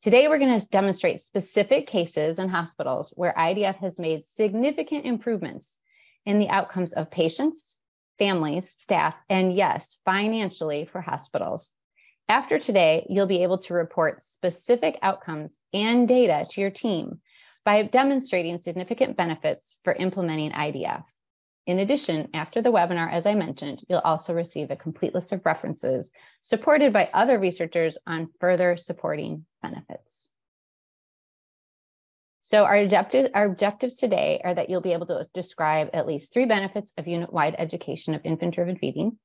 Today, we're going to demonstrate specific cases in hospitals where IDF has made significant improvements in the outcomes of patients, families, staff, and yes, financially for hospitals. After today, you'll be able to report specific outcomes and data to your team by demonstrating significant benefits for implementing IDF. In addition, after the webinar, as I mentioned, you'll also receive a complete list of references supported by other researchers on further supporting benefits. So our, objective, our objectives today are that you'll be able to describe at least three benefits of unit-wide education of infant-driven feeding,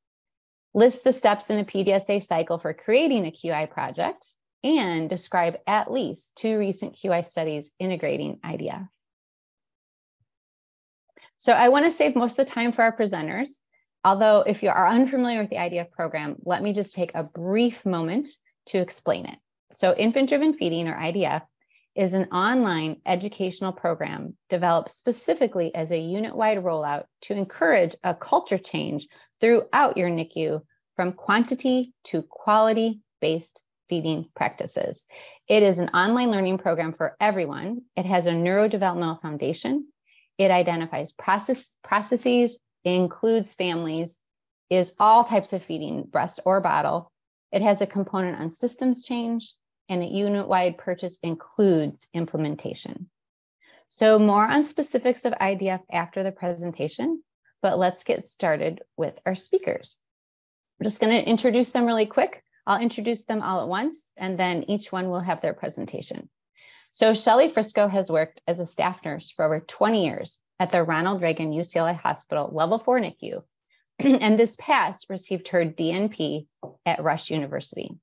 list the steps in a PDSA cycle for creating a QI project, and describe at least two recent QI studies integrating IDF. So I want to save most of the time for our presenters. Although if you are unfamiliar with the IDF program, let me just take a brief moment to explain it. So infant-driven feeding or IDF is an online educational program developed specifically as a unit-wide rollout to encourage a culture change throughout your NICU from quantity to quality-based feeding practices. It is an online learning program for everyone. It has a neurodevelopmental foundation it identifies process, processes, includes families, is all types of feeding, breast or bottle. It has a component on systems change, and a unit-wide purchase includes implementation. So more on specifics of IDF after the presentation, but let's get started with our speakers. I'm just gonna introduce them really quick. I'll introduce them all at once, and then each one will have their presentation. So Shelly Frisco has worked as a staff nurse for over 20 years at the Ronald Reagan UCLA Hospital Level 4 NICU, and this past received her DNP at Rush University.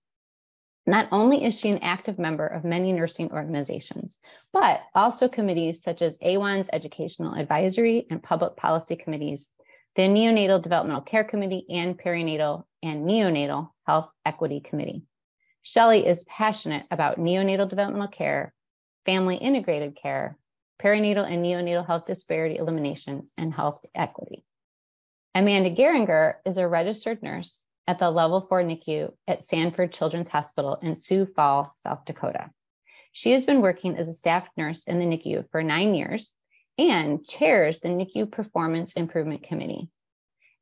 Not only is she an active member of many nursing organizations, but also committees such as AWHONN's Educational Advisory and Public Policy Committees, the Neonatal Developmental Care Committee, and Perinatal and Neonatal Health Equity Committee. Shelly is passionate about neonatal developmental care family integrated care, perinatal and neonatal health disparity elimination, and health equity. Amanda Geringer is a registered nurse at the level four NICU at Sanford Children's Hospital in Sioux Falls, South Dakota. She has been working as a staff nurse in the NICU for nine years and chairs the NICU Performance Improvement Committee.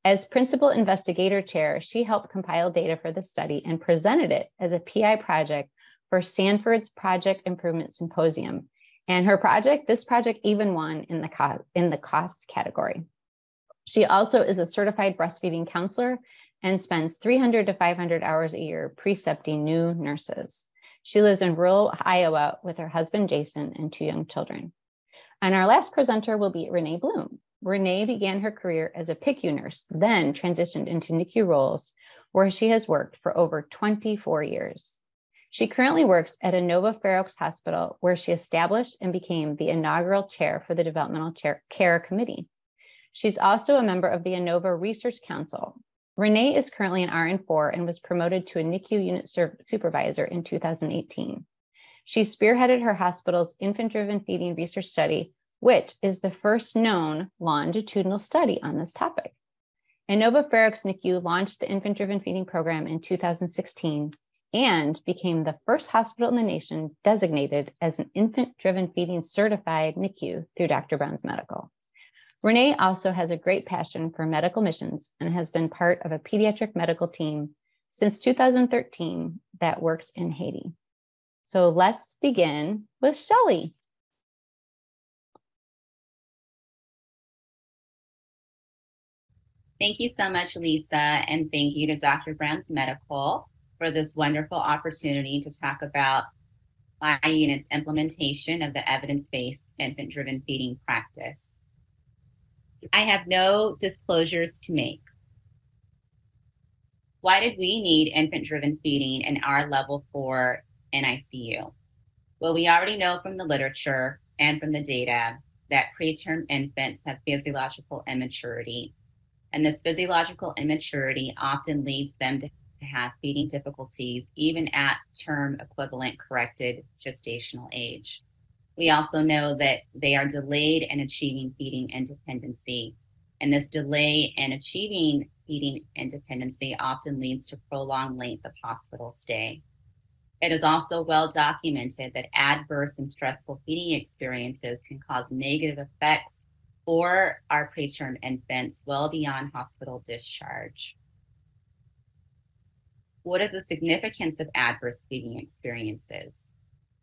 As principal investigator chair, she helped compile data for the study and presented it as a PI project for Sanford's Project Improvement Symposium. And her project, this project even won in the, co- in the cost category. She also is a certified breastfeeding counselor and spends 300 to 500 hours a year precepting new nurses. She lives in rural Iowa with her husband, Jason, and two young children. And our last presenter will be Renee Bloom. Renee began her career as a PICU nurse, then transitioned into NICU roles, where she has worked for over 24 years. She currently works at Inova Fair Oaks Hospital, where she established and became the inaugural chair for the Developmental chair, Care Committee. She's also a member of the Inova Research Council. Renee is currently an RN4 and was promoted to a NICU unit supervisor in 2018. She spearheaded her hospital's infant driven feeding research study, which is the first known longitudinal study on this topic. Inova Oaks NICU launched the infant driven feeding program in 2016 and became the first hospital in the nation designated as an infant driven feeding certified NICU through Dr. Brown's Medical. Renee also has a great passion for medical missions and has been part of a pediatric medical team since 2013 that works in Haiti. So let's begin with Shelly. Thank you so much, Lisa, and thank you to Dr. Brown's Medical for this wonderful opportunity to talk about my unit's implementation of the evidence-based infant-driven feeding practice. I have no disclosures to make. Why did we need infant-driven feeding in our level four NICU? Well, we already know from the literature and from the data that preterm infants have physiological immaturity. And this physiological immaturity often leads them to have feeding difficulties even at term equivalent corrected gestational age. We also know that they are delayed in achieving feeding independency. And this delay in achieving feeding independency often leads to prolonged length of hospital stay. It is also well documented that adverse and stressful feeding experiences can cause negative effects for our preterm infants well beyond hospital discharge. What is the significance of adverse feeding experiences?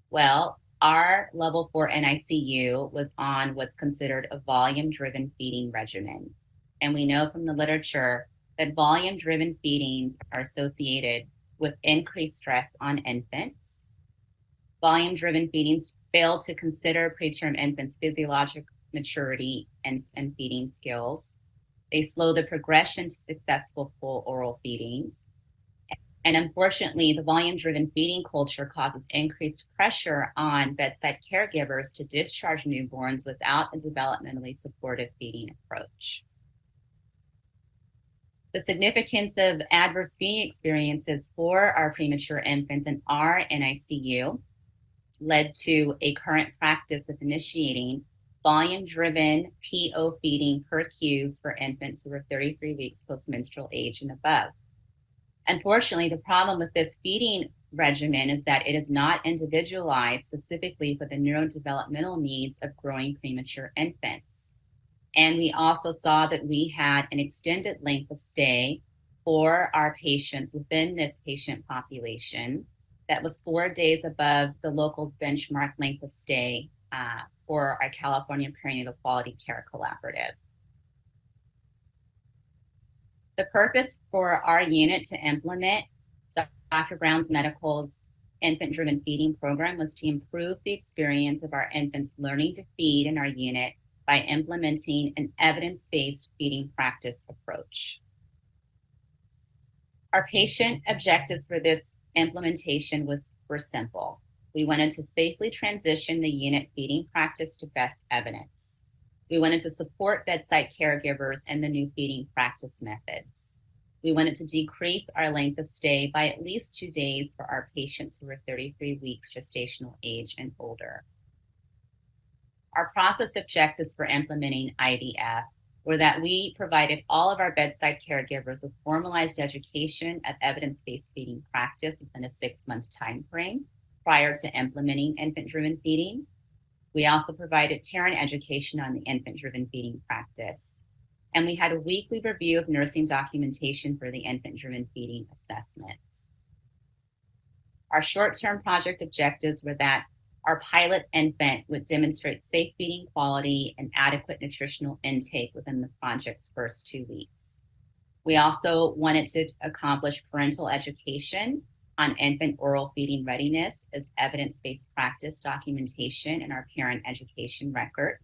Well, our level four NICU was on what's considered a volume driven feeding regimen. And we know from the literature that volume driven feedings are associated with increased stress on infants. Volume driven feedings fail to consider preterm infants' physiologic maturity and, and feeding skills. They slow the progression to successful full oral feedings. And unfortunately, the volume driven feeding culture causes increased pressure on bedside caregivers to discharge newborns without a developmentally supportive feeding approach. The significance of adverse feeding experiences for our premature infants in our NICU led to a current practice of initiating volume driven PO feeding PERQs for infants who are 33 weeks postmenstrual age and above. Unfortunately, the problem with this feeding regimen is that it is not individualized specifically for the neurodevelopmental needs of growing premature infants. And we also saw that we had an extended length of stay for our patients within this patient population that was four days above the local benchmark length of stay uh, for our California Perinatal Quality Care Collaborative. The purpose for our unit to implement Dr. Brown's Medical's infant driven feeding program was to improve the experience of our infants learning to feed in our unit by implementing an evidence based feeding practice approach. Our patient objectives for this implementation was, were simple. We wanted to safely transition the unit feeding practice to best evidence. We wanted to support bedside caregivers and the new feeding practice methods. We wanted to decrease our length of stay by at least two days for our patients who were 33 weeks gestational age and older. Our process objectives for implementing IDF were that we provided all of our bedside caregivers with formalized education of evidence-based feeding practice within a six-month time frame prior to implementing infant driven feeding. We also provided parent education on the infant driven feeding practice. And we had a weekly review of nursing documentation for the infant driven feeding assessments. Our short term project objectives were that our pilot infant would demonstrate safe feeding quality and adequate nutritional intake within the project's first two weeks. We also wanted to accomplish parental education on infant oral feeding readiness as evidence based practice documentation in our parent education record.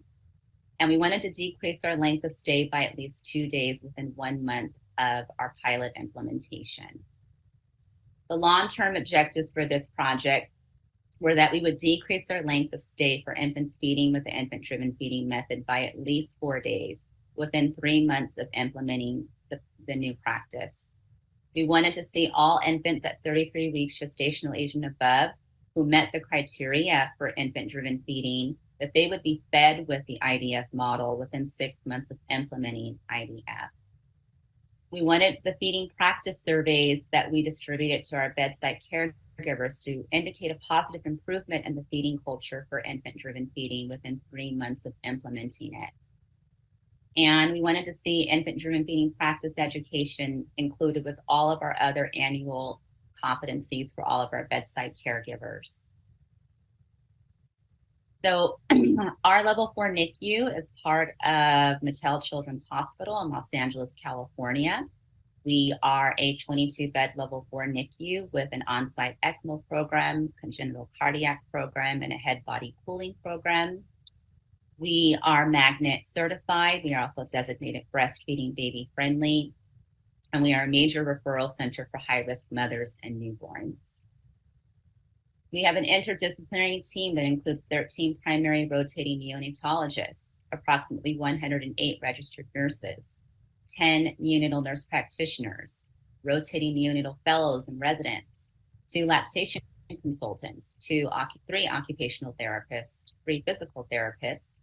And we wanted to decrease our length of stay by at least two days within one month of our pilot implementation. The long term objectives for this project were that we would decrease our length of stay for infants feeding with the infant driven feeding method by at least four days within three months of implementing the, the new practice. We wanted to see all infants at 33 weeks gestational age and above who met the criteria for infant driven feeding that they would be fed with the IDF model within six months of implementing IDF. We wanted the feeding practice surveys that we distributed to our bedside caregivers to indicate a positive improvement in the feeding culture for infant driven feeding within three months of implementing it. And we wanted to see infant driven feeding practice education included with all of our other annual competencies for all of our bedside caregivers. So, our level four NICU is part of Mattel Children's Hospital in Los Angeles, California. We are a 22 bed level four NICU with an on site ECMO program, congenital cardiac program, and a head body cooling program. We are magnet certified. We are also designated breastfeeding baby friendly. And we are a major referral center for high risk mothers and newborns. We have an interdisciplinary team that includes 13 primary rotating neonatologists, approximately 108 registered nurses, 10 neonatal nurse practitioners, rotating neonatal fellows and residents, two lactation consultants, two, three occupational therapists, three physical therapists,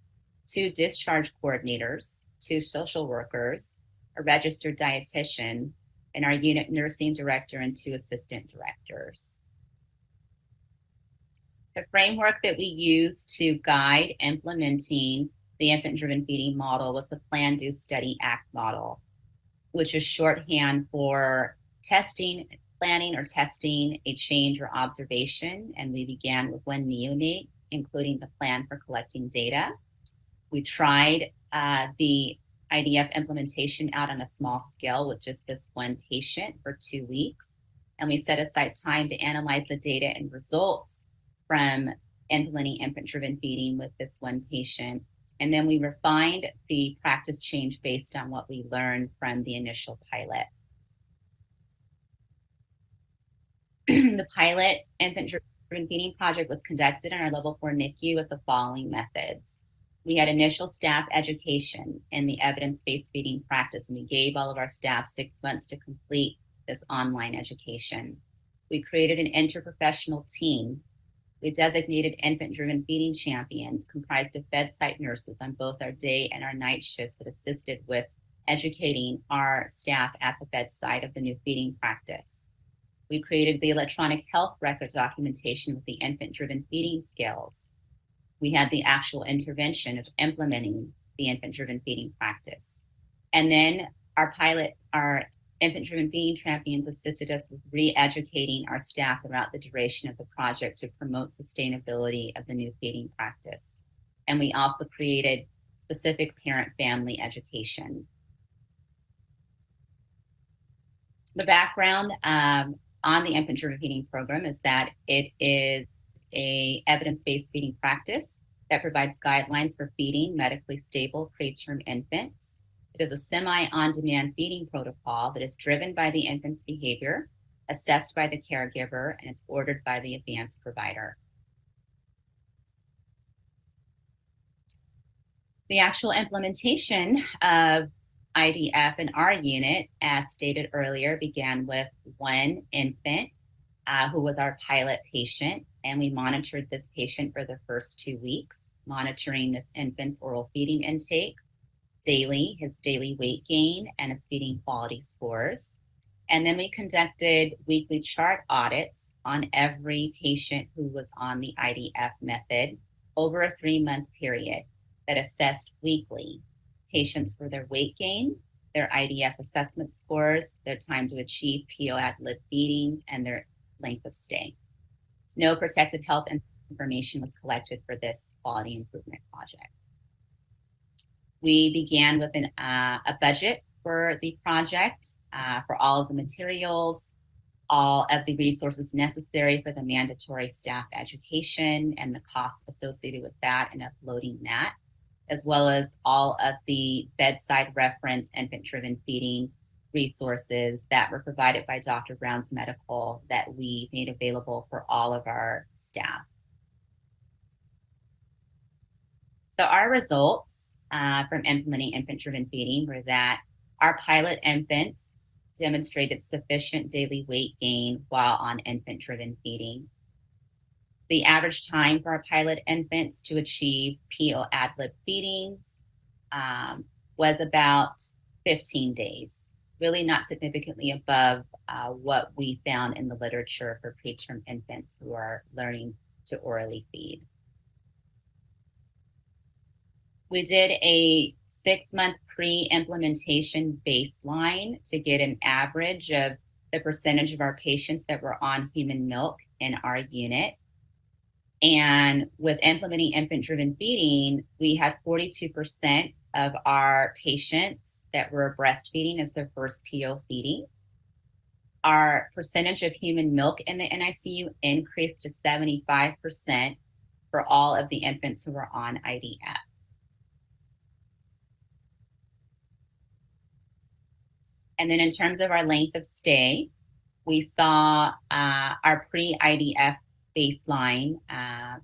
two discharge coordinators, two social workers, a registered dietitian, and our unit nursing director and two assistant directors. The framework that we used to guide implementing the infant driven feeding model was the Plan, Do, Study, Act model, which is shorthand for testing, planning, or testing a change or observation. And we began with one neonate, including the plan for collecting data. We tried uh, the IDF implementation out on a small scale with just this one patient for two weeks. And we set aside time to analyze the data and results from implementing infant driven feeding with this one patient. And then we refined the practice change based on what we learned from the initial pilot. the pilot infant driven feeding project was conducted in our level four NICU with the following methods. We had initial staff education in the evidence based feeding practice, and we gave all of our staff six months to complete this online education. We created an interprofessional team. We designated infant driven feeding champions comprised of bedside nurses on both our day and our night shifts that assisted with educating our staff at the bedside of the new feeding practice. We created the electronic health record documentation with the infant driven feeding skills. We had the actual intervention of implementing the infant driven feeding practice. And then our pilot, our infant driven feeding champions assisted us with re educating our staff throughout the duration of the project to promote sustainability of the new feeding practice. And we also created specific parent family education. The background um, on the infant driven feeding program is that it is a evidence-based feeding practice that provides guidelines for feeding medically stable preterm infants. It is a semi-on-demand feeding protocol that is driven by the infant's behavior, assessed by the caregiver, and it's ordered by the advanced provider. The actual implementation of IDF in our unit, as stated earlier, began with one infant uh, who was our pilot patient, and we monitored this patient for the first two weeks, monitoring this infant's oral feeding intake daily, his daily weight gain, and his feeding quality scores. And then we conducted weekly chart audits on every patient who was on the IDF method over a three month period that assessed weekly patients for their weight gain, their IDF assessment scores, their time to achieve PO ad lib feedings, and their length of stay. No protected health information was collected for this quality improvement project. We began with an, uh, a budget for the project uh, for all of the materials, all of the resources necessary for the mandatory staff education and the costs associated with that and uploading that as well as all of the bedside reference infant driven feeding resources that were provided by Dr. Brown's Medical that we made available for all of our staff. So, our results uh, from implementing infant driven feeding were that our pilot infants demonstrated sufficient daily weight gain while on infant driven feeding. The average time for our pilot infants to achieve PO ad lib feedings um, was about 15 days, really not significantly above uh, what we found in the literature for preterm infants who are learning to orally feed. We did a six month pre implementation baseline to get an average of the percentage of our patients that were on human milk in our unit. And with implementing infant driven feeding, we had 42% of our patients that were breastfeeding as their first PO feeding. Our percentage of human milk in the NICU increased to 75% for all of the infants who were on IDF. And then in terms of our length of stay, we saw uh, our pre IDF baseline uh,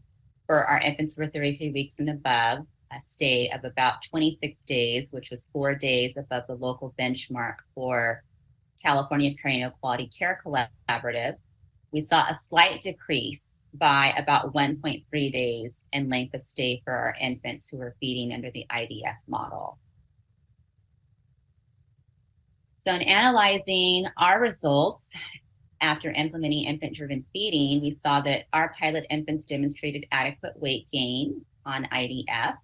for our infants who were 33 weeks and above, a stay of about 26 days, which was four days above the local benchmark for California Perinatal Quality Care Collaborative. We saw a slight decrease by about 1.3 days in length of stay for our infants who were feeding under the IDF model. So, in analyzing our results after implementing infant driven feeding, we saw that our pilot infants demonstrated adequate weight gain on IDF.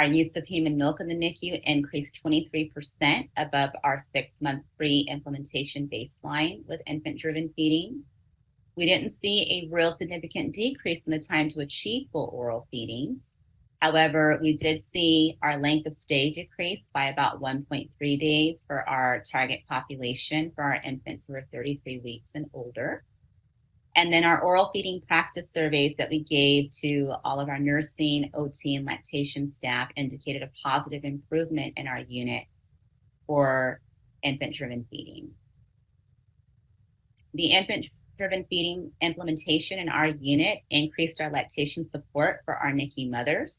Our use of human milk in the NICU increased 23% above our six month pre implementation baseline with infant driven feeding. We didn't see a real significant decrease in the time to achieve full oral feedings. However, we did see our length of stay decrease by about 1.3 days for our target population for our infants who are 33 weeks and older. And then our oral feeding practice surveys that we gave to all of our nursing, OT, and lactation staff indicated a positive improvement in our unit for infant driven feeding. The infant driven feeding implementation in our unit increased our lactation support for our NICU mothers,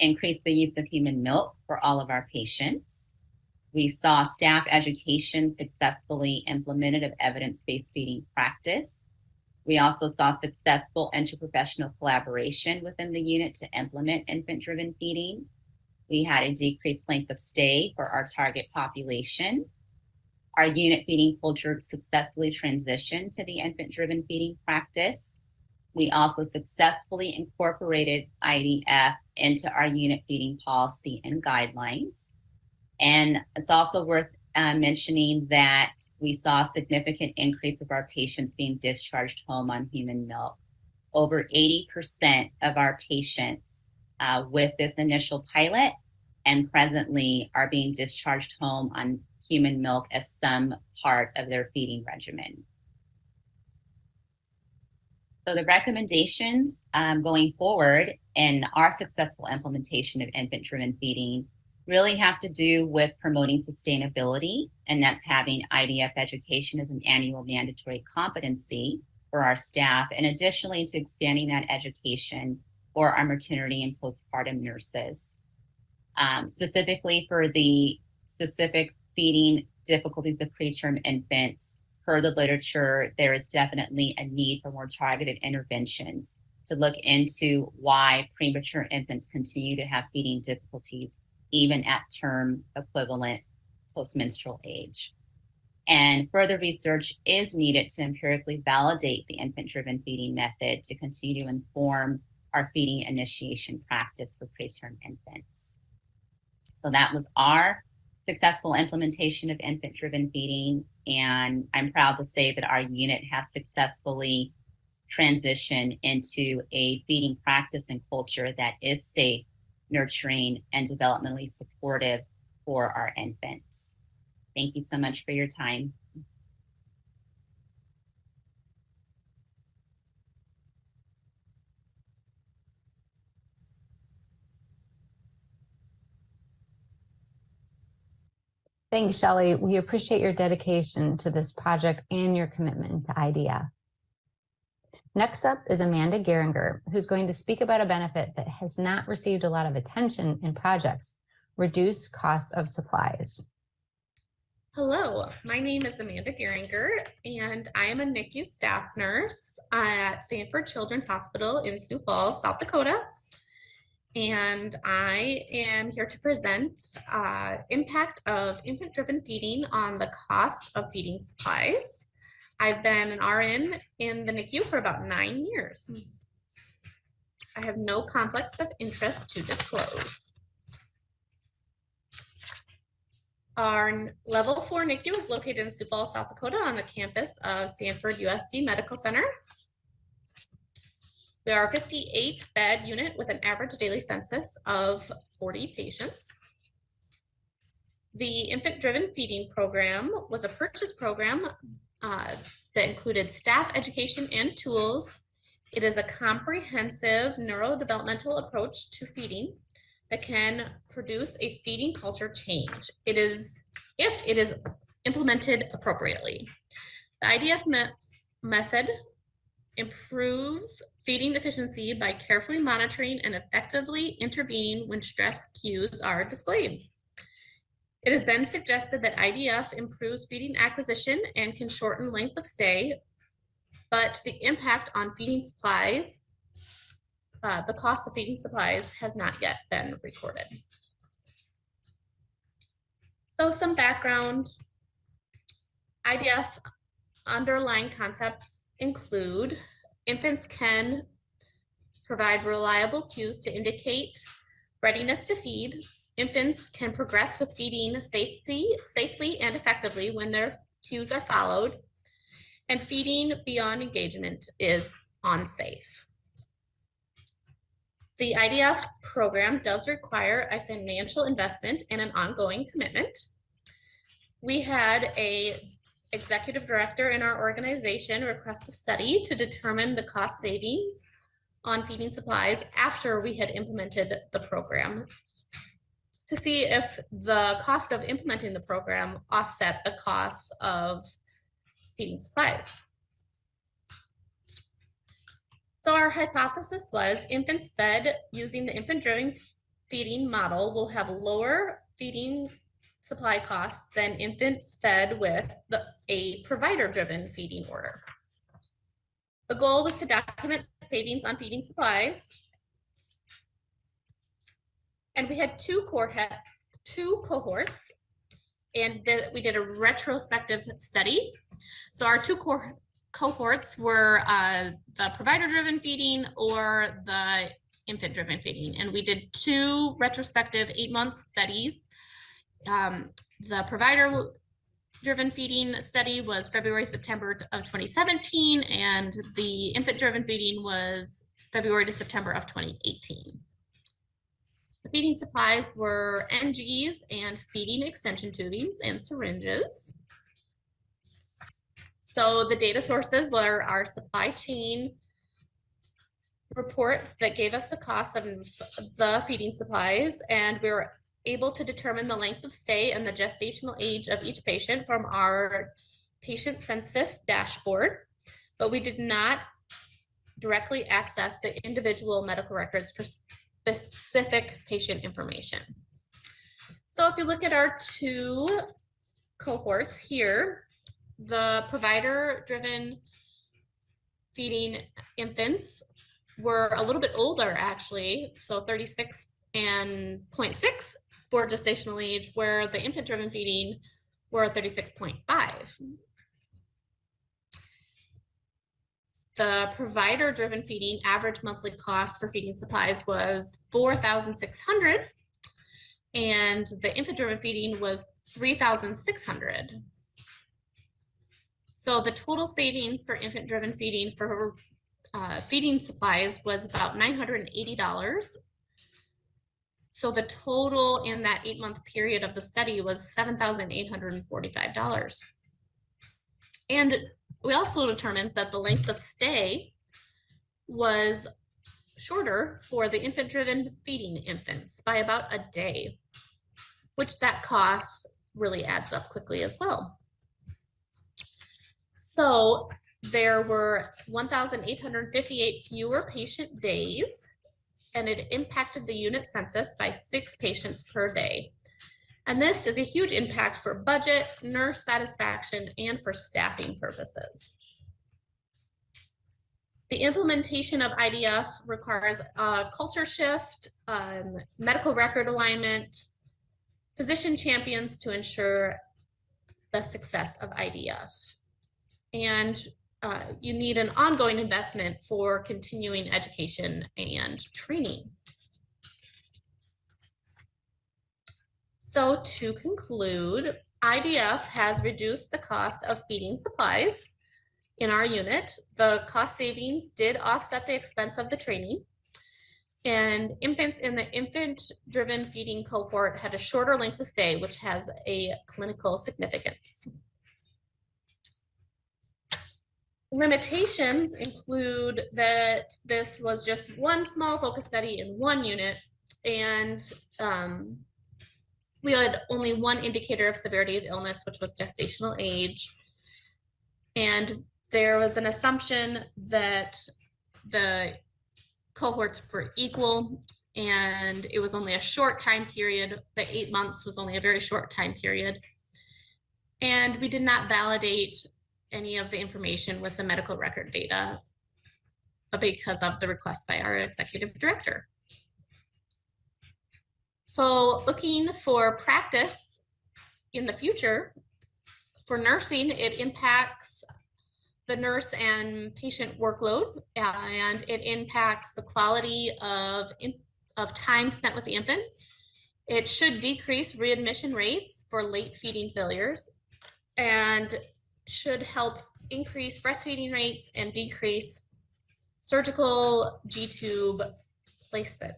increased the use of human milk for all of our patients. We saw staff education successfully implemented of evidence based feeding practice we also saw successful interprofessional collaboration within the unit to implement infant driven feeding. We had a decreased length of stay for our target population. Our unit feeding culture successfully transitioned to the infant driven feeding practice. We also successfully incorporated IDF into our unit feeding policy and guidelines. And it's also worth uh, mentioning that we saw a significant increase of our patients being discharged home on human milk. Over 80% of our patients uh, with this initial pilot and presently are being discharged home on human milk as some part of their feeding regimen. So the recommendations um, going forward in our successful implementation of infant-driven feeding really have to do with promoting sustainability, and that's having IDF education as an annual mandatory competency for our staff, and additionally to expanding that education for our maternity and postpartum nurses. Um, specifically for the specific feeding difficulties of preterm infants, per the literature, there is definitely a need for more targeted interventions to look into why premature infants continue to have feeding difficulties even at term equivalent postmenstrual age. And further research is needed to empirically validate the infant driven feeding method to continue to inform our feeding initiation practice for preterm infants. So that was our successful implementation of infant driven feeding. And I'm proud to say that our unit has successfully transitioned into a feeding practice and culture that is safe nurturing, and developmentally supportive for our infants. Thank you so much for your time. Thanks, Shelly. We appreciate your dedication to this project and your commitment to IDF. Next up is Amanda Geringer, who's going to speak about a benefit that has not received a lot of attention in projects, reduced costs of supplies. Hello, my name is Amanda Geringer, and I am a NICU staff nurse at Sanford Children's Hospital in Sioux Falls, South Dakota. And I am here to present uh, impact of infant-driven feeding on the cost of feeding supplies. I've been an RN in the NICU for about nine years. I have no conflicts of interest to disclose. Our level four NICU is located in Sioux Falls, South Dakota on the campus of Sanford USD Medical Center. We are a 58 bed unit with an average daily census of 40 patients. The infant driven feeding program was a purchase program uh, that included staff education and tools. It is a comprehensive neurodevelopmental approach to feeding that can produce a feeding culture change. It is if it is implemented appropriately. The IDF me method improves feeding efficiency by carefully monitoring and effectively intervening when stress cues are displayed. It has been suggested that IDF improves feeding acquisition and can shorten length of stay, but the impact on feeding supplies, uh, the cost of feeding supplies has not yet been recorded. So some background, IDF underlying concepts include infants can provide reliable cues to indicate readiness to feed. Infants can progress with feeding safety, safely and effectively when their cues are followed. And feeding beyond engagement is unsafe. The IDF program does require a financial investment and an ongoing commitment. We had a executive director in our organization request a study to determine the cost savings on feeding supplies after we had implemented the program to see if the cost of implementing the program offset the costs of feeding supplies. So our hypothesis was infants fed using the infant-driven feeding model will have lower feeding supply costs than infants fed with the, a provider-driven feeding order. The goal was to document savings on feeding supplies. And we had two cohort, two cohorts, and the, we did a retrospective study. So our two co cohorts were uh, the provider-driven feeding or the infant-driven feeding, and we did two retrospective eight-month studies. Um, the provider driven feeding study was February, September of 2017, and the infant driven feeding was February to September of 2018. The feeding supplies were NGs and feeding extension tubings and syringes. So the data sources were our supply chain report that gave us the cost of the feeding supplies, and we were able to determine the length of stay and the gestational age of each patient from our patient census dashboard, but we did not directly access the individual medical records for specific patient information. So if you look at our two cohorts here, the provider-driven feeding infants were a little bit older actually, so 36 and 0.6 for gestational age, where the infant driven feeding were 36.5. The provider driven feeding average monthly cost for feeding supplies was 4,600 and the infant driven feeding was 3,600. So the total savings for infant driven feeding for uh, feeding supplies was about $980 so the total in that eight month period of the study was $7,845. And we also determined that the length of stay was shorter for the infant driven feeding infants by about a day, which that cost really adds up quickly as well. So there were 1,858 fewer patient days and it impacted the unit census by six patients per day. And this is a huge impact for budget, nurse satisfaction, and for staffing purposes. The implementation of IDF requires a culture shift, um, medical record alignment, physician champions to ensure the success of IDF. And uh, you need an ongoing investment for continuing education and training. So to conclude, IDF has reduced the cost of feeding supplies in our unit. The cost savings did offset the expense of the training. And infants in the infant-driven feeding cohort had a shorter length of stay, which has a clinical significance. Limitations include that this was just one small focus study in one unit and um, we had only one indicator of severity of illness, which was gestational age. And there was an assumption that the cohorts were equal and it was only a short time period. The eight months was only a very short time period. And we did not validate any of the information with the medical record data because of the request by our executive director. So looking for practice in the future, for nursing, it impacts the nurse and patient workload, and it impacts the quality of, of time spent with the infant. It should decrease readmission rates for late feeding failures and should help increase breastfeeding rates and decrease surgical G-tube placement.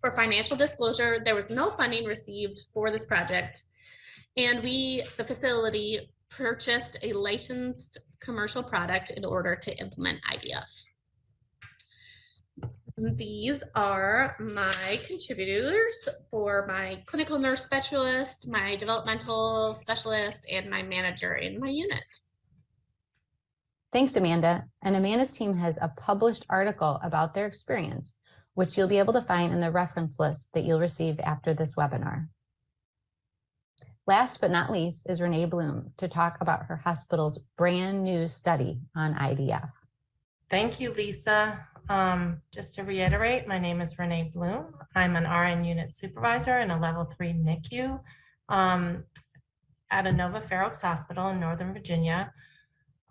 For financial disclosure, there was no funding received for this project. And we, the facility, purchased a licensed commercial product in order to implement IDF. These are my contributors for my clinical nurse specialist, my developmental specialist, and my manager in my unit. Thanks, Amanda. And Amanda's team has a published article about their experience, which you'll be able to find in the reference list that you'll receive after this webinar. Last but not least is Renee Bloom to talk about her hospital's brand new study on IDF. Thank you, Lisa. Um, just to reiterate, my name is Renee Bloom. I'm an RN unit supervisor in a level three NICU um, at Inova Fair Oaks Hospital in Northern Virginia.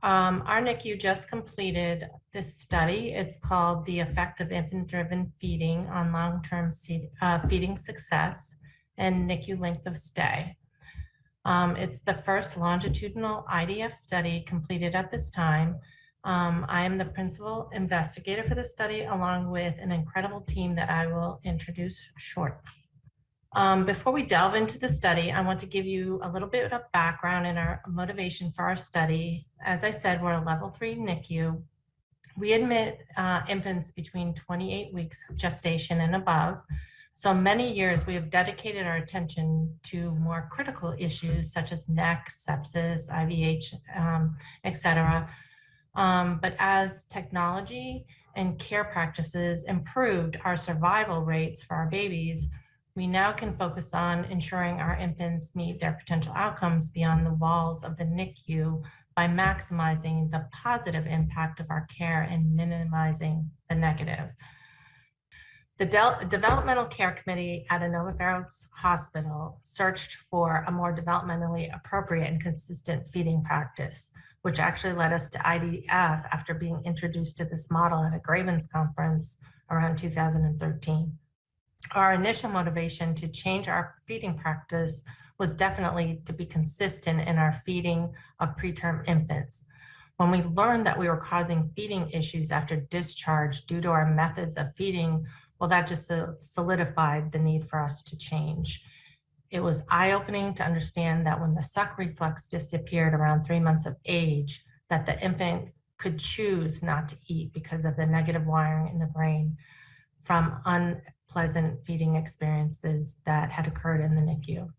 Um, our NICU just completed this study. It's called The Effect of Infant-Driven Feeding on Long-Term uh, Feeding Success and NICU Length of Stay. Um, it's the first longitudinal IDF study completed at this time. Um, I am the principal investigator for the study along with an incredible team that I will introduce shortly. Um, before we delve into the study, I want to give you a little bit of background and our motivation for our study. As I said, we're a level three NICU. We admit uh, infants between 28 weeks gestation and above so many years we have dedicated our attention to more critical issues such as NEC, sepsis, IVH, um, etc. Um, but as technology and care practices improved our survival rates for our babies, we now can focus on ensuring our infants meet their potential outcomes beyond the walls of the NICU by maximizing the positive impact of our care and minimizing the negative. The De Developmental Care Committee at Inova Fair Oaks Hospital searched for a more developmentally appropriate and consistent feeding practice, which actually led us to IDF after being introduced to this model at a Gravens conference around 2013. Our initial motivation to change our feeding practice was definitely to be consistent in our feeding of preterm infants. When we learned that we were causing feeding issues after discharge due to our methods of feeding well, that just solidified the need for us to change. It was eye opening to understand that when the suck reflex disappeared around three months of age, that the infant could choose not to eat because of the negative wiring in the brain from unpleasant feeding experiences that had occurred in the NICU.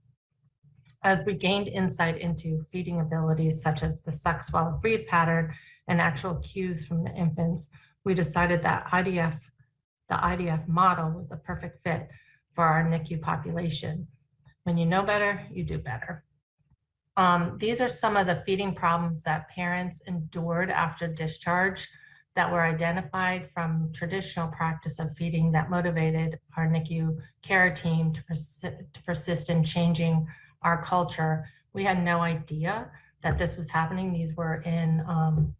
As we gained insight into feeding abilities such as the suck, swallow, breathe pattern and actual cues from the infants, we decided that IDF the IDF model was a perfect fit for our NICU population. When you know better, you do better. Um, these are some of the feeding problems that parents endured after discharge that were identified from traditional practice of feeding that motivated our NICU care team to, persi to persist in changing our culture. We had no idea that this was happening. These were in um,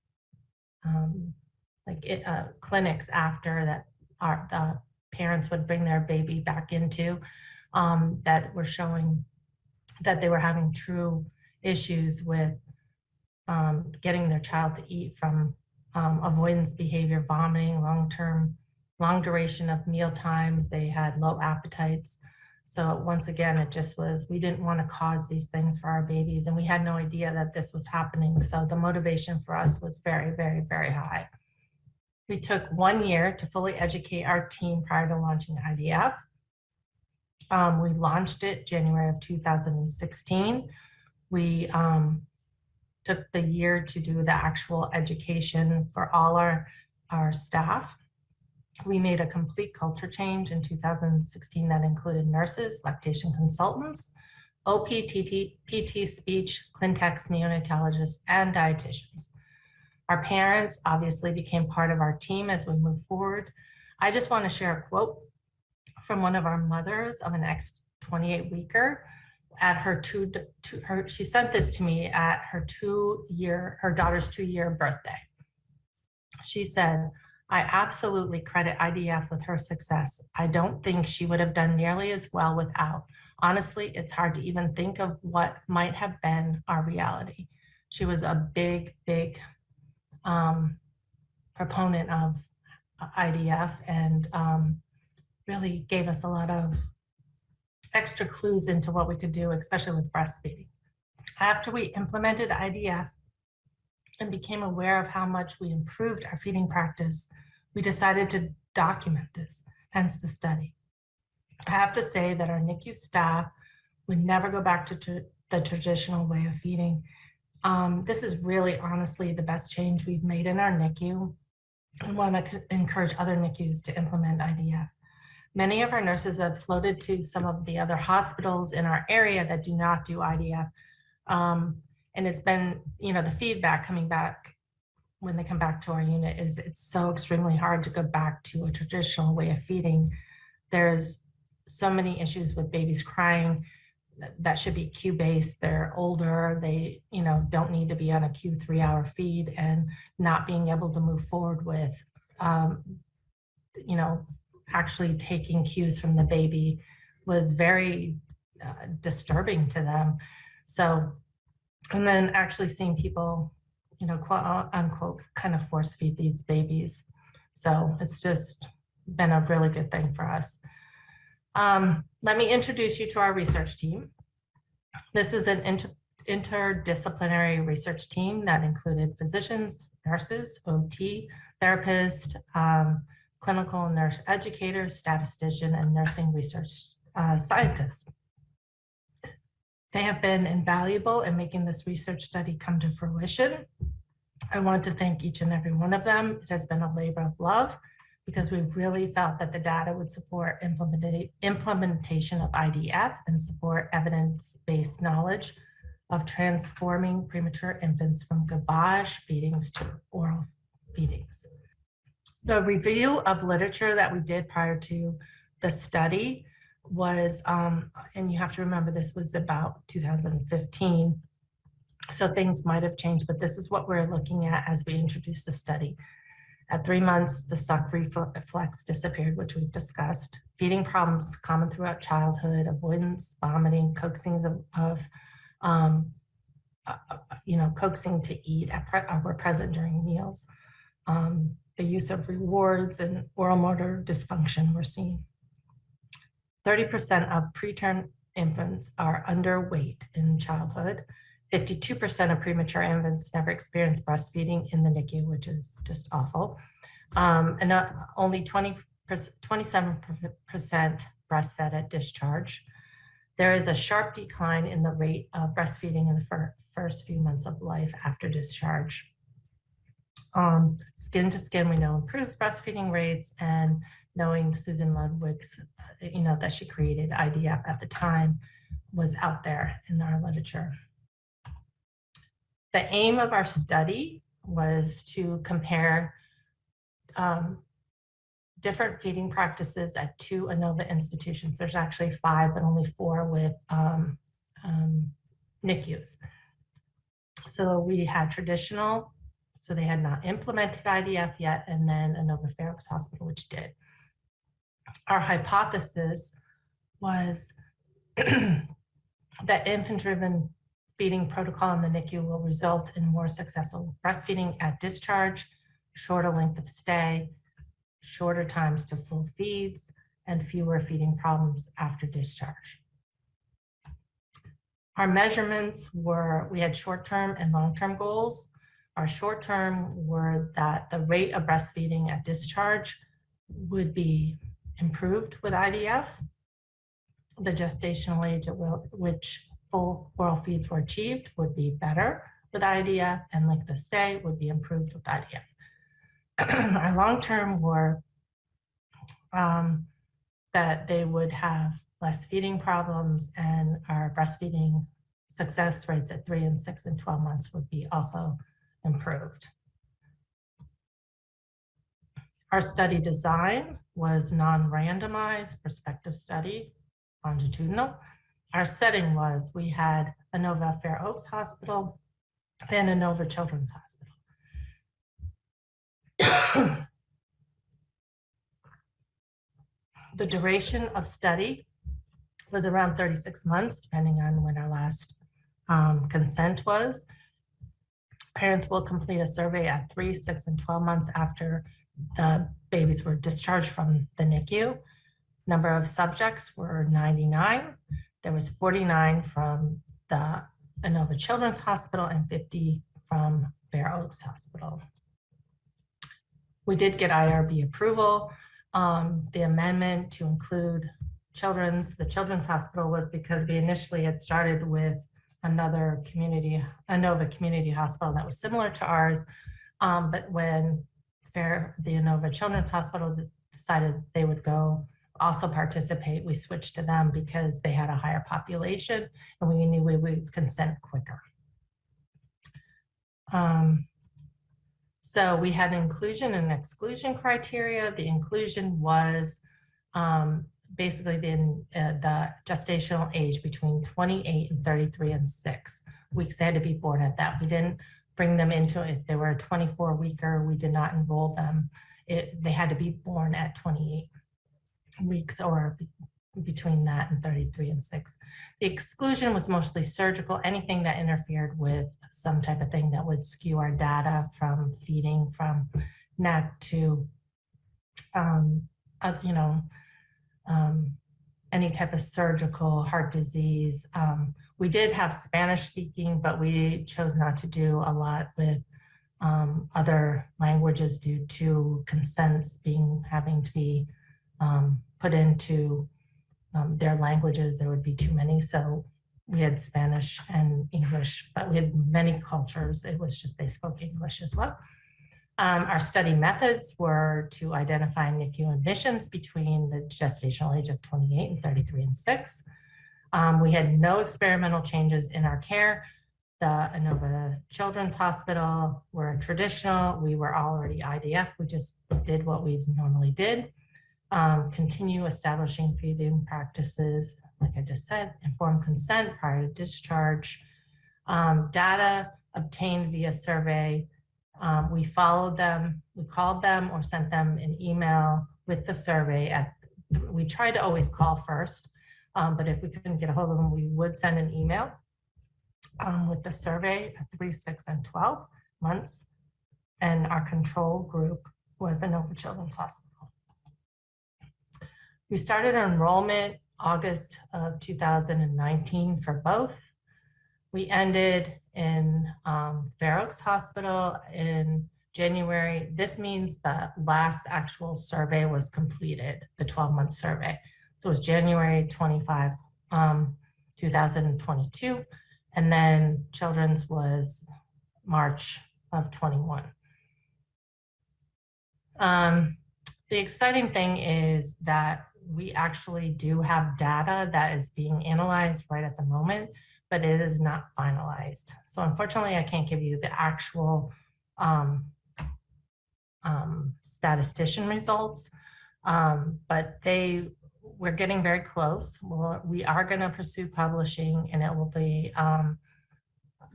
um, like it, uh, clinics after that our the parents would bring their baby back into um, that were showing that they were having true issues with um, getting their child to eat from um, avoidance behavior, vomiting, long-term, long duration of meal times. They had low appetites. So once again, it just was, we didn't want to cause these things for our babies and we had no idea that this was happening. So the motivation for us was very, very, very high. We took one year to fully educate our team prior to launching IDF. Um, we launched it January of 2016. We um, took the year to do the actual education for all our, our staff. We made a complete culture change in 2016 that included nurses, lactation consultants, OP, TT, PT, speech, Clintex, neonatologists, and dietitians. Our parents obviously became part of our team as we move forward. I just want to share a quote from one of our mothers of an ex 28 weeker at her two, two her she sent this to me at her two year her daughter's two year birthday. She said, I absolutely credit IDF with her success. I don't think she would have done nearly as well without. Honestly, it's hard to even think of what might have been our reality. She was a big, big um, proponent of IDF and um, really gave us a lot of extra clues into what we could do, especially with breastfeeding. After we implemented IDF and became aware of how much we improved our feeding practice, we decided to document this, hence the study. I have to say that our NICU staff would never go back to tr- the traditional way of feeding. Um, this is really honestly the best change we've made in our NICU. I want to encourage other NICUs to implement IDF. Many of our nurses have floated to some of the other hospitals in our area that do not do IDF. Um, and it's been, you know, the feedback coming back when they come back to our unit is it's so extremely hard to go back to a traditional way of feeding. There's so many issues with babies crying that should be cue based. They're older. They, you know, don't need to be on a Q three hour feed and not being able to move forward with, um, you know, actually taking cues from the baby was very uh, disturbing to them. So, and then actually seeing people, you know, quote unquote, kind of force feed these babies. So it's just been a really good thing for us. Um, let me introduce you to our research team. This is an inter interdisciplinary research team that included physicians, nurses, OT, therapists, um, clinical nurse educators, statistician, and nursing research uh, scientists. They have been invaluable in making this research study come to fruition. I want to thank each and every one of them. It has been a labor of love because we really felt that the data would support implementation of IDF and support evidence-based knowledge of transforming premature infants from gavage feedings to oral feedings the review of literature that we did prior to the study was, um, and you have to remember this was about 2015. So things might have changed, but this is what we're looking at as we introduced the study. At three months, the suck reflex disappeared, which we've discussed. Feeding problems common throughout childhood, avoidance, vomiting, coaxing of, of um, uh, uh you know, coaxing to eat pre uh, were present during meals. Um, the use of rewards and oral motor dysfunction were seen. 30% of preterm infants are underweight in childhood. 52% of premature infants never experience breastfeeding in the NICU, which is just awful. Um, and uh, only 20, 27% breastfed at discharge. There is a sharp decline in the rate of breastfeeding in the fir first few months of life after discharge. Um, skin to skin, we know improves breastfeeding rates and knowing Susan Ludwig's, uh, you know, that she created IDF at the time was out there in our literature. The aim of our study was to compare um, different feeding practices at two Inova institutions. There's actually five, but only four with um, um, NICUs. So we had traditional so they had not implemented IDF yet, and then Inova Fair Oaks Hospital, which did. Our hypothesis was that infant-driven feeding protocol in the NICU will result in more successful breastfeeding at discharge, shorter length of stay, shorter times to full feeds, and fewer feeding problems after discharge. Our measurements were, we had short-term and long-term goals. Our short term were that the rate of breastfeeding at discharge would be improved with IDF. The gestational age at which full oral feeds were achieved would be better with IDF, and length of stay would be improved with IDF. Our long term were um, that they would have less feeding problems, and our breastfeeding success rates at three and six and 12 months would be also improved. Our study design was non-randomized prospective study, longitudinal. our setting was, we had Inova Fair Oaks Hospital and Inova Children's Hospital. The duration of study was around 36 months, depending on when our last um, consent was. Parents will complete a survey at three, six, and 12 months after the babies were discharged from the NICU. Number of subjects were 99. There was 49 from the Inova Children's Hospital and 50 from Fair Oaks Hospital. We did get IRB approval. Um, the amendment to include children's, the Children's Hospital was because we initially had started with another community, Inova Community Hospital that was similar to ours. Um, but when Fair, the Inova Children's Hospital de- decided they would go also participate, we switched to them because they had a higher population and we knew we would consent quicker. Um, so we had inclusion and exclusion criteria. The inclusion was um, basically uh, the gestational age between 28 and 33 and six weeks. They had to be born at that. We didn't bring them into, if they were a 24 weeker, we did not enroll them. It, they had to be born at 28 weeks or be- between that and 33 and six. The exclusion was mostly surgical, anything that interfered with some type of thing that would skew our data from feeding from NAC to, um, uh, you know, um, any type of surgical heart disease. Um, we did have Spanish speaking, but we chose not to do a lot with um, other languages due to consents being having to be um, put into um, their languages. There would be too many, so we had Spanish and English, but we had many cultures. It was just they spoke English as well. Um, our study methods were to identify NICU admissions between the gestational age of 28 and 33 and 6. Um, we had no experimental changes in our care. The Inova Children's Hospital were traditional. We were already IDF. We just did what we normally did. Um, continue establishing feeding practices, like I just said, informed consent prior to discharge. Um, data obtained via survey um, we followed them, we called them or sent them an email with the survey at, we tried to always call first. Um, but if we couldn't get a hold of them, we would send an email um, with the survey at three, six, and 12 months. And our control group was Inova Children's Hospital. We started enrollment August of 2019 for both. We ended in um, Fair Oaks Hospital in January. This means the last actual survey was completed, the 12-month survey. So it was January 25, um, 2022. And then Children's was March of 21. Um, the exciting thing is that we actually do have data that is being analyzed right at the moment but it is not finalized. So unfortunately, I can't give you the actual um, um, statistician results, um, but they, we're getting very close. Well, we are going to pursue publishing and it will be um,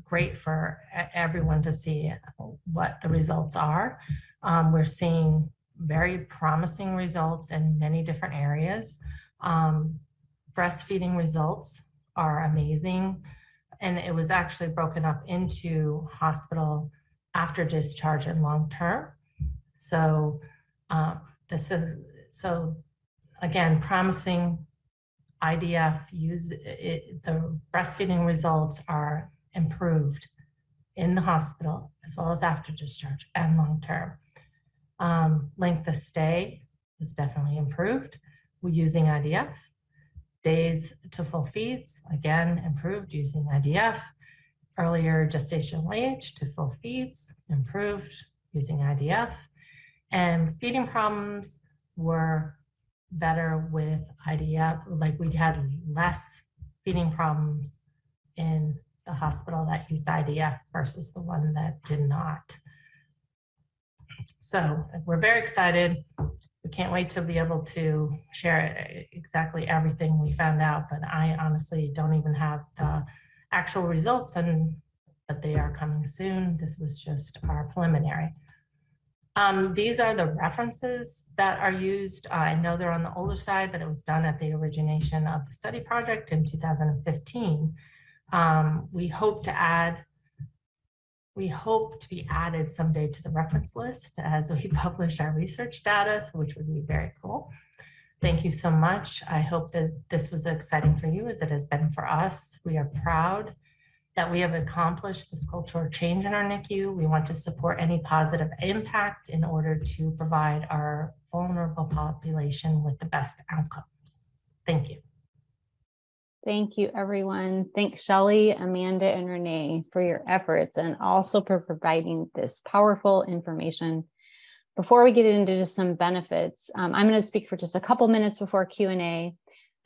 great for everyone to see what the results are. Um, we're seeing very promising results in many different areas. Um, breastfeeding results are amazing. And it was actually broken up into hospital after discharge and long term. So uh, this is so again promising IDF use it, the breastfeeding results are improved in the hospital as well as after discharge and long term. Um, length of stay is definitely improved. Using IDF days to full feeds, again, improved using IDF. Earlier gestational age to full feeds, improved using IDF. And feeding problems were better with IDF, like we had less feeding problems in the hospital that used IDF versus the one that did not. So we're very excited. We can't wait to be able to share exactly everything we found out, but I honestly don't even have the actual results and but they are coming soon. This was just our preliminary. Um, these are the references that are used. Uh, I know they're on the older side, but it was done at the origination of the study project in 2015. Um, we hope to add, we hope to be added someday to the reference list as we publish our research data, which would be very cool. Thank you so much. I hope that this was exciting for you as it has been for us. We are proud that we have accomplished this cultural change in our NICU. We want to support any positive impact in order to provide our vulnerable population with the best outcomes. Thank you. Thank you, everyone. Thank Shelly, Amanda, and Renee for your efforts and also for providing this powerful information. Before we get into some benefits, um, I'm going to speak for just a couple minutes before Q&A.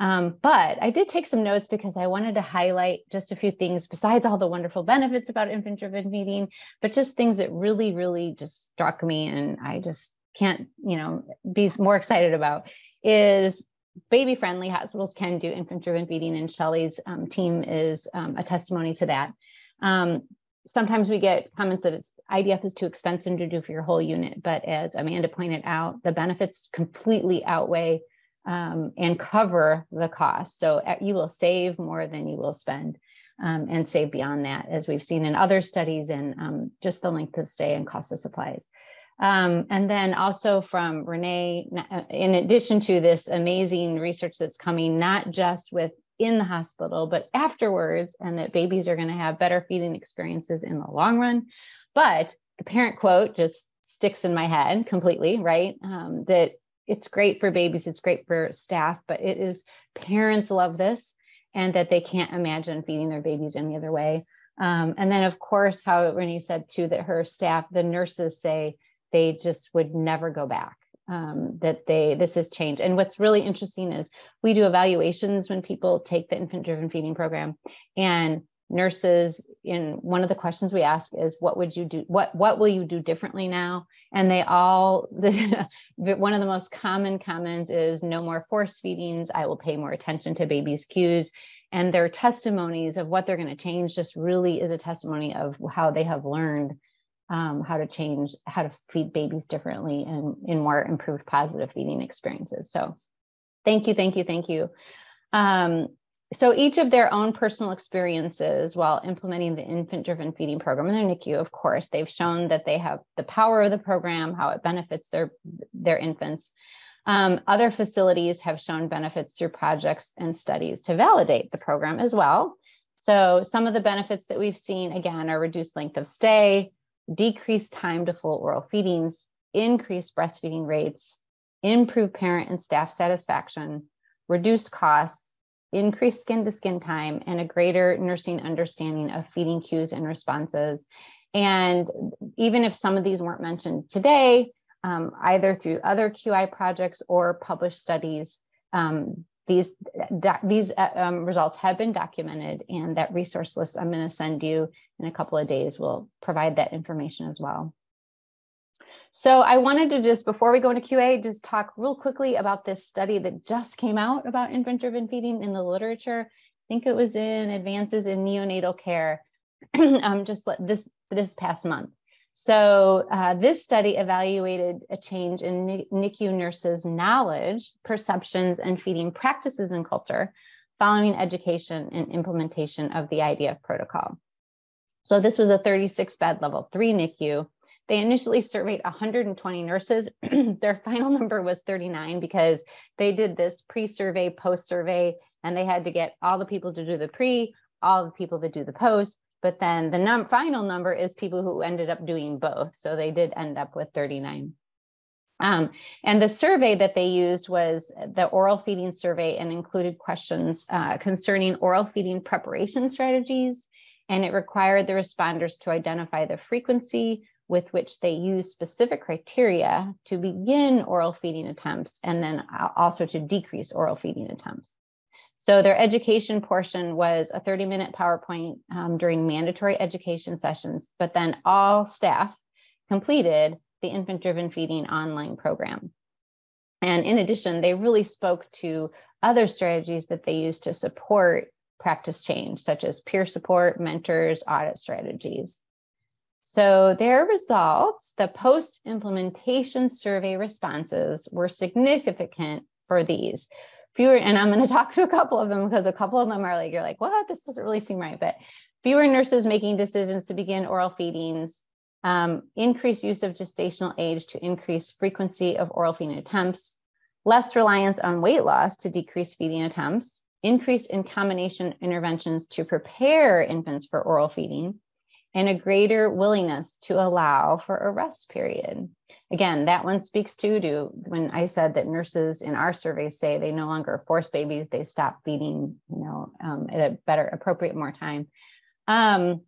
Um, but I did take some notes because I wanted to highlight just a few things besides all the wonderful benefits about infant driven feeding, but just things that really, really just struck me and I just can't, you know, be more excited about is baby friendly hospitals can do infant driven feeding and Shelly's um, team is um, a testimony to that. Um, sometimes we get comments that it's IDF is too expensive to do for your whole unit, but as Amanda pointed out, the benefits completely outweigh um, and cover the cost. So uh, you will save more than you will spend um, and save beyond that, as we've seen in other studies and um, just the length of stay and cost of supplies. Um, and then also from Renee, uh, in addition to this amazing research that's coming, not just with in the hospital, but afterwards, and that babies are going to have better feeding experiences in the long run. But the parent quote just sticks in my head completely, right? Um, that it's great for babies, it's great for staff, but it is parents love this and that they can't imagine feeding their babies any other way. Um, and then, of course, how Renee said too that her staff, the nurses say they just would never go back. Um, that they this has changed. And what's really interesting is we do evaluations when people take the infant driven feeding program, and nurses in one of the questions we ask is what would you do what what will you do differently now and they all one of the most common comments is no more force feedings i will pay more attention to babies cues and their testimonies of what they're going to change just really is a testimony of how they have learned um, how to change how to feed babies differently and in more improved positive feeding experiences so thank you thank you thank you um, so each of their own personal experiences while implementing the infant driven feeding program in their NICU, of course, they've shown that they have the power of the program, how it benefits their, their infants. Um, other facilities have shown benefits through projects and studies to validate the program as well. So some of the benefits that we've seen, again, are reduced length of stay, decreased time to full oral feedings, increased breastfeeding rates, improved parent and staff satisfaction, reduced costs, increased skin to skin time, and a greater nursing understanding of feeding cues and responses. And even if some of these weren't mentioned today, um, either through other QI projects or published studies, um, these, these uh, um, results have been documented and that resource list I'm going to send you in a couple of days will provide that information as well. So I wanted to just, before we go into QA, just talk real quickly about this study that just came out about infant-driven feeding in the literature. I think it was in Advances in Neonatal Care, um, just this, this past month. So uh, this study evaluated a change in NICU nurses' knowledge, perceptions, and feeding practices and culture following education and implementation of the IDF protocol. So this was a 36 bed level three NICU they initially surveyed 120 nurses. Their final number was 39 because they did this pre survey, post survey, and they had to get all the people to do the pre, all the people to do the post. But then the num- final number is people who ended up doing both. So they did end up with 39. Um, and the survey that they used was the oral feeding survey and included questions uh, concerning oral feeding preparation strategies. And it required the responders to identify the frequency, with which they use specific criteria to begin oral feeding attempts and then also to decrease oral feeding attempts. So their education portion was a 30 minute PowerPoint um, during mandatory education sessions, but then all staff completed the infant driven feeding online program. And in addition, they really spoke to other strategies that they use to support practice change, such as peer support, mentors, audit strategies. So their results, the post-implementation survey responses were significant for these. Fewer, and I'm going to talk to a couple of them because a couple of them are like, you're like, what? This doesn't really seem right. But fewer nurses making decisions to begin oral feedings, um, increased use of gestational age to increase frequency of oral feeding attempts, less reliance on weight loss to decrease feeding attempts, increase in combination interventions to prepare infants for oral feeding, and a greater willingness to allow for a rest period. Again, that one speaks to, to when I said that nurses in our survey say they no longer force babies, they stop feeding, you know, um, at a better, appropriate more time. Um,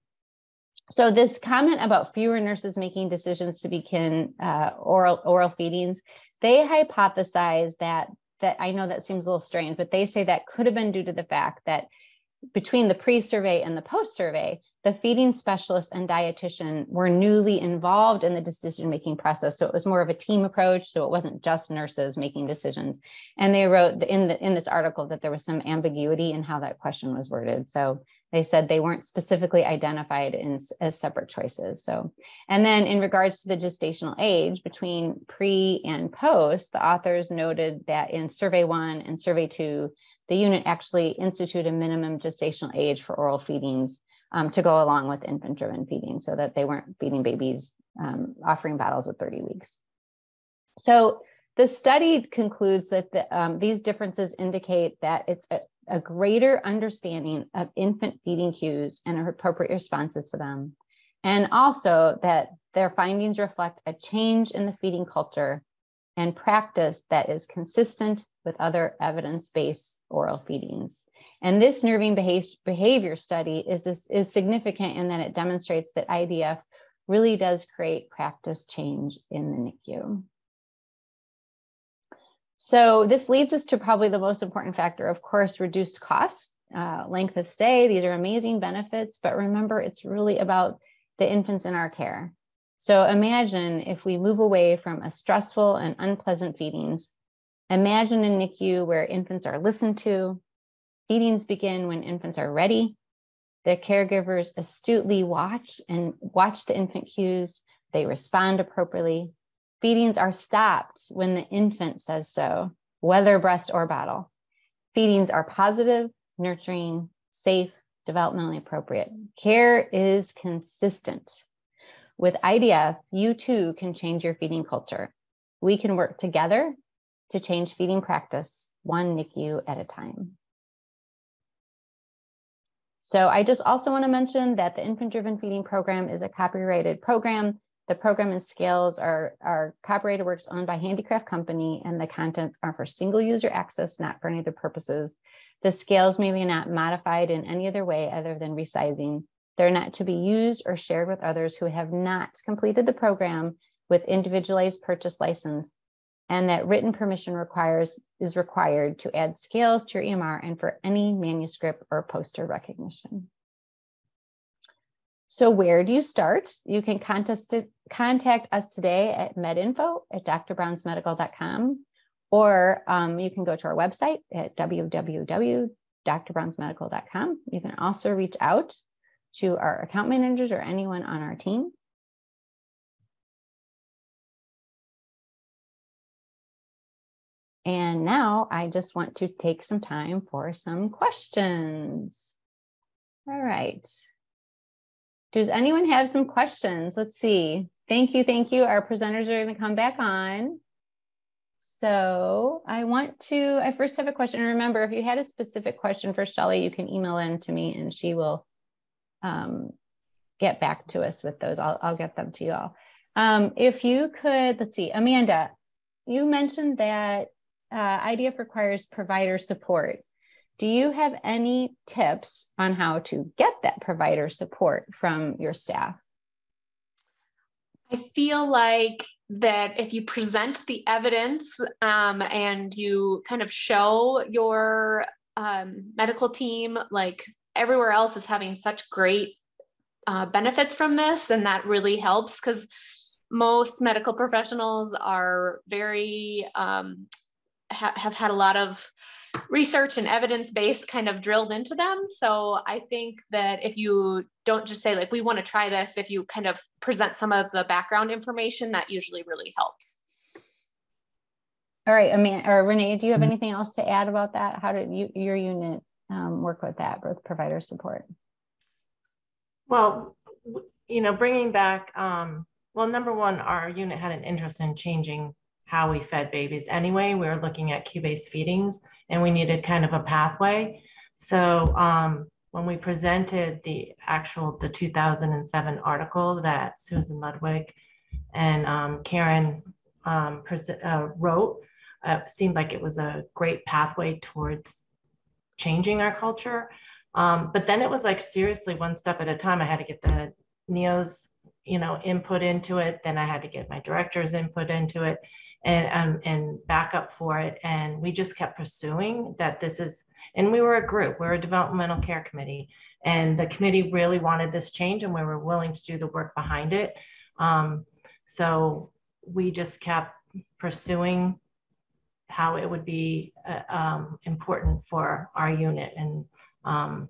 so this comment about fewer nurses making decisions to begin uh, oral oral feedings, they hypothesize that that I know that seems a little strange, but they say that could have been due to the fact that between the pre-survey and the post-survey, the feeding specialist and dietitian were newly involved in the decision-making process. So it was more of a team approach. So it wasn't just nurses making decisions. And they wrote in the in this article that there was some ambiguity in how that question was worded. So they said they weren't specifically identified in, as separate choices. So, and then in regards to the gestational age between pre and post, the authors noted that in survey one and survey two, the unit actually instituted a minimum gestational age for oral feedings um, to go along with infant driven feeding so that they weren't feeding babies um, offering bottles at 30 weeks. So the study concludes that the, um, these differences indicate that it's a, a greater understanding of infant feeding cues and appropriate responses to them. And also that their findings reflect a change in the feeding culture and practice that is consistent with other evidence-based oral feedings. And this nerving behavior study is, is, is significant in that it demonstrates that IDF really does create practice change in the NICU. So this leads us to probably the most important factor, of course, reduced costs, uh, length of stay. These are amazing benefits, but remember, it's really about the infants in our care. So imagine if we move away from a stressful and unpleasant feedings. Imagine a NICU where infants are listened to. Feedings begin when infants are ready. The caregivers astutely watch and watch the infant cues. They respond appropriately. Feedings are stopped when the infant says so, whether breast or bottle. Feedings are positive, nurturing, safe, developmentally appropriate. Care is consistent. With IDF, you too can change your feeding culture. We can work together to change feeding practice, one NICU at a time. So I just also want to mention that the infant driven feeding program is a copyrighted program the program and scales are, are copyrighted works owned by Handi-Craft Company, and the contents are for single user access, not for any other purposes. The scales may be not modified in any other way other than resizing. They're not to be used or shared with others who have not completed the program with individualized purchase license, and that written permission requires is required to add scales to your EMR and for any manuscript or poster recognition. So where do you start? You can contact, contact us today at medinfo at drbrownsmedical.com, or um, you can go to our website at www.drbrownsmedical.com. You can also reach out to our account managers or anyone on our team. And now I just want to take some time for some questions. All right. Does anyone have some questions? Let's see. Thank you. Thank you. Our presenters are going to come back on. So I want to, I first have a question. Remember, if you had a specific question for Shelly, you can email in to me and she will um, get back to us with those. I'll, I'll get them to you all. Um, if you could, let's see, Amanda, you mentioned that uh, IDF requires provider support. Do you have any tips on how to get that provider support from your staff? I feel like that if you present the evidence um, and you kind of show your um, medical team, like everywhere else is having such great uh, benefits from this, and that really helps because most medical professionals are very um, ha- have had a lot of research and evidence base kind of drilled into them. So I think that if you don't just say like we want to try this, if you kind of present some of the background information, that usually really helps. All right, Amanda or Renee, do you have anything else to add about that? How did you your unit um, work with that with provider support? Well, you know, bringing back, um, well, number one, our unit had an interest in changing how we fed babies anyway. We were looking at cue-based feedings and we needed kind of a pathway. So um, when we presented the actual, the 2007 article that Susan Ludwig and um, Karen um, uh, wrote, uh, seemed like it was a great pathway towards changing our culture. Um, but then it was like seriously one step at a time. I had to get the NEO's, you know, input into it. Then I had to get my director's input into it and um, and backup for it. And we just kept pursuing that this is, and we were a group, we're a developmental care committee. And the committee really wanted this change and we were willing to do the work behind it. Um, so we just kept pursuing how it would be uh, um, important for our unit. And um,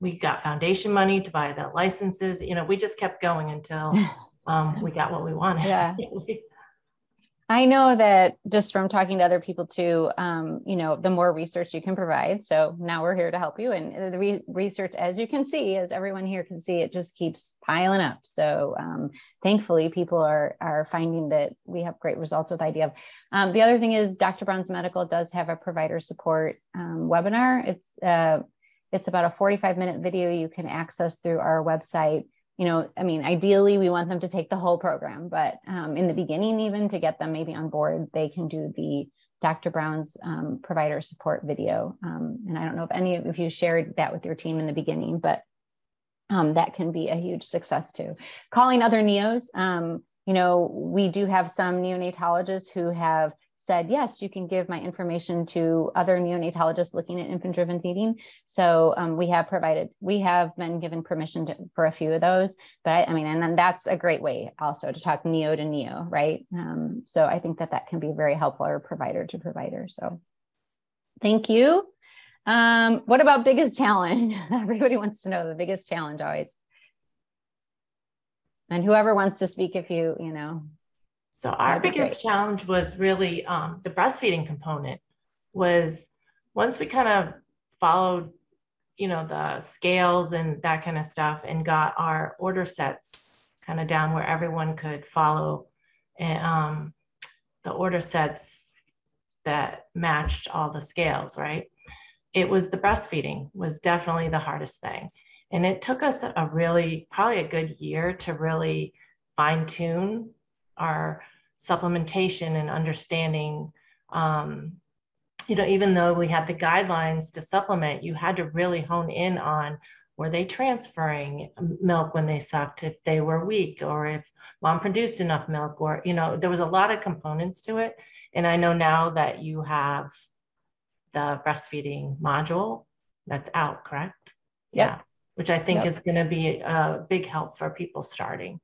we got foundation money to buy the licenses. You know, we just kept going until um, we got what we wanted. Yeah. I know that just from talking to other people too, um, you know, the more research you can provide. So now we're here to help you. And the re- research, as you can see, as everyone here can see, it just keeps piling up. So um, thankfully, people are are finding that we have great results with IDF. Um, the other thing is, Dr. Brown's Medical does have a provider support um, webinar. It's uh, it's about a 45 minute video you can access through our website you know, I mean, ideally we want them to take the whole program, but um, in the beginning, even to get them maybe on board, they can do the Dr. Brown's um, provider support video. Um, and I don't know if any of you shared that with your team in the beginning, but um, that can be a huge success too. Calling other NEOs, um, you know, we do have some neonatologists who have said, yes, you can give my information to other neonatologists looking at infant driven feeding. So um, we have provided, we have been given permission to, for a few of those, but I, I, mean, and then that's a great way also to talk neo to neo, right? Um, so I think that that can be very helpful or provider to provider. So thank you. Um, what about biggest challenge? Everybody wants to know the biggest challenge always. And whoever wants to speak, if you, you know, so our biggest challenge was really um, the breastfeeding component was once we kind of followed, you know, the scales and that kind of stuff and got our order sets kind of down where everyone could follow and, um, the order sets that matched all the scales, right? It was the breastfeeding was definitely the hardest thing. And it took us a really, probably a good year to really fine tune our supplementation and understanding um, you know even though we had the guidelines to supplement you had to really hone in on were they transferring milk when they sucked if they were weak or if mom produced enough milk or you know there was a lot of components to it and i know now that you have the breastfeeding module that's out correct yep. yeah which i think yep. is going to be a big help for people starting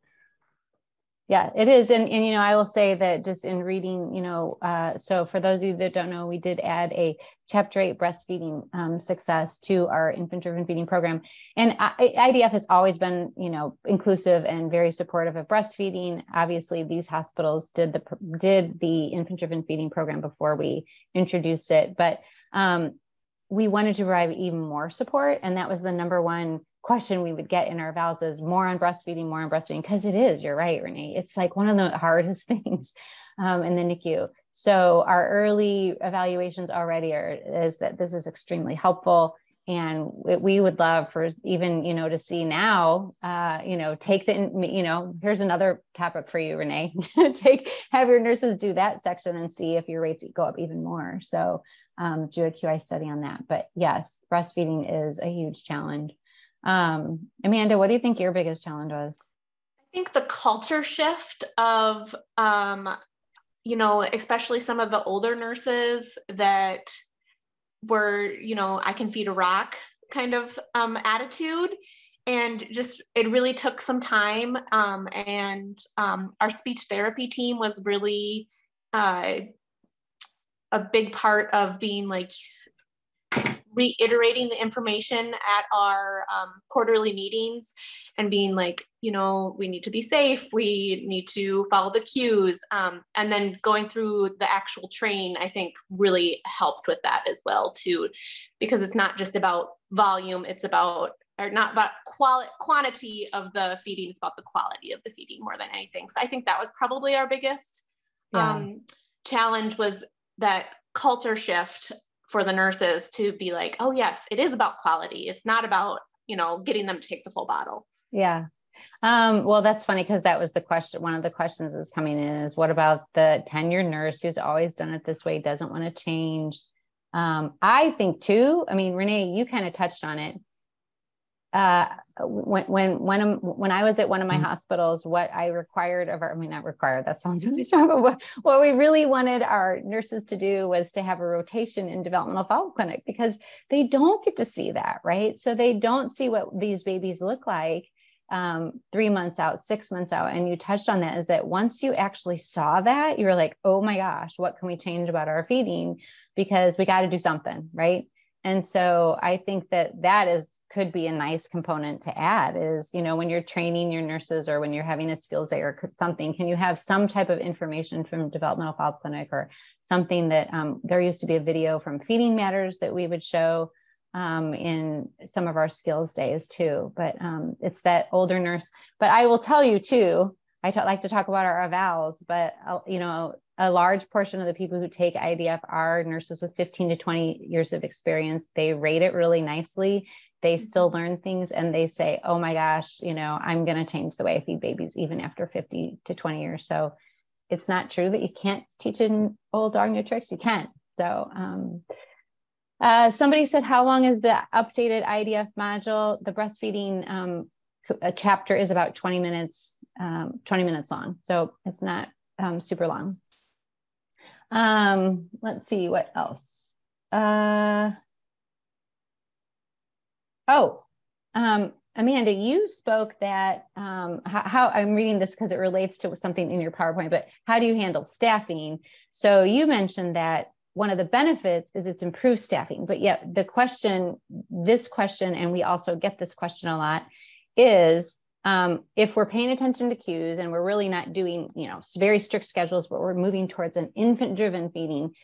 yeah, it is. And, and, you know, I will say that just in reading, you know, uh, so for those of you that don't know, we did add a chapter eight breastfeeding um, success to our infant driven feeding program. And I, IDF has always been, you know, inclusive and very supportive of breastfeeding. Obviously, these hospitals did the did the infant driven feeding program before we introduced it, but um, we wanted to provide even more support. And that was the number one question we would get in our vows is more on breastfeeding, more on breastfeeding, because it is, you're right, Renee. It's like one of the hardest things um, in the NICU. So our early evaluations already are is that this is extremely helpful. And we would love for even, you know, to see now, uh, you know, take the, you know, here's another topic for you, Renee, take, have your nurses do that section and see if your rates go up even more. So um, do a QI study on that. But yes, breastfeeding is a huge challenge. Um, Amanda, what do you think your biggest challenge was? I think the culture shift of, um, you know, especially some of the older nurses that were, you know, I can feed a rock kind of um, attitude. and just it really took some time um, and um, our speech therapy team was really uh, a big part of being like reiterating the information at our um, quarterly meetings and being like, you know, we need to be safe, we need to follow the cues. Um, and then going through the actual train, I think really helped with that as well, too, because it's not just about volume, it's about or not about quality quantity of the feeding it's about the quality of the feeding more than anything so i think that was probably our biggest yeah. um, challenge was that culture shift for the nurses to be like, oh yes, it is about quality. It's not about, you know, getting them to take the full bottle. Yeah. Um, well, that's funny because that was the question. One of the questions that's coming in is what about the tenured nurse who's always done it this way, doesn't want to change? Um, I think too, I mean, Renee, you kind of touched on it uh, when when when when I was at one of my mm-hmm. hospitals, what I required of our, I mean, not required, that sounds really strong, but what, what we really wanted our nurses to do was to have a rotation in developmental follow-up clinic because they don't get to see that, right? So they don't see what these babies look like um, three months out, six months out. And you touched on that is that once you actually saw that, you were like, oh my gosh, what can we change about our feeding? Because we got to do something, right? And so i think that that is could be a nice component to add is you know when you're training your nurses or when you're having a skills day or something can you have some type of information from developmental follow clinic or something that um, there used to be a video from feeding matters that we would show um, in some of our skills days too. But um, it's that older nurse but i will tell you too I t- like to talk about our evals, but uh, you know, a large portion of the people who take IDF are nurses with 15 to 20 years of experience. They rate it really nicely. They still mm-hmm. learn things and they say, oh my gosh, you know, I'm going to change the way I feed babies even after 50 to 20 years. So it's not true that you can't teach an old dog new tricks. You can. So, um, uh, somebody said, how long is the updated IDF module? The breastfeeding um, a chapter is about 20 minutes, um, 20 minutes long. So it's not um, super long. Um, let's see what else. Uh, oh, um, Amanda, you spoke that um, how, how, I'm reading this because it relates to something in your PowerPoint, but how do you handle staffing? So you mentioned that one of the benefits is it's improved staffing, but yet the question, this question, and we also get this question a lot, is um, if we're paying attention to cues and we're really not doing, you know, very strict schedules, but we're moving towards an infant driven feeding,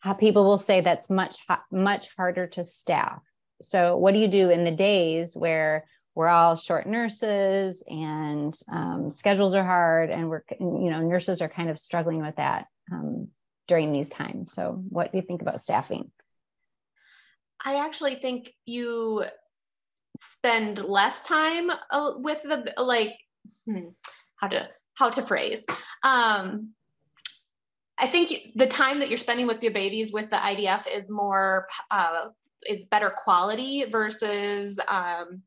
how people will say that's much, much harder to staff. So what do you do in the days where we're all short nurses and um, schedules are hard and we're, you know, nurses are kind of struggling with that um, during these times. So what do you think about staffing? I actually think you spend less time uh, with the like hmm, how to how to phrase um i think the time that you're spending with your babies with the idf is more uh, is better quality versus um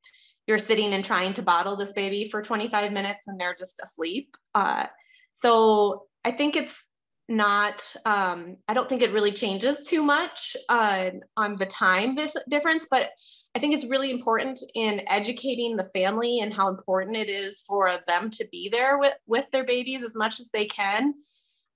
you're sitting and trying to bottle this baby for 25 minutes and they're just asleep. Uh so i think it's not um i don't think it really changes too much uh on the time this difference but I think it's really important in educating the family and how important it is for them to be there with, with their babies as much as they can.